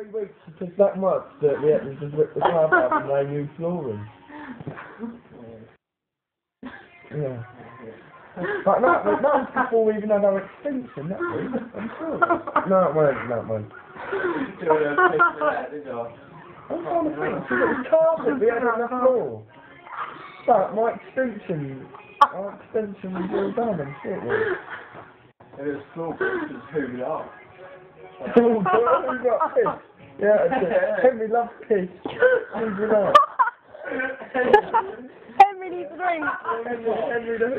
three weeks took that much that we had to just rip the club up and lay new flooring. Yeah. But that was, that was before we even had our extension, that was. I'm sure. No, it wasn't, no, it wasn't. I'm trying to think, because it was carpet we had on the floor. But my extension, our extension was all done, I'm sure it was. It was but it was hoovered up. Oh, God, we got pissed. Yeah, it's it. Henry loves piss. Henry loves. Henry needs a drink. Henry, Henry the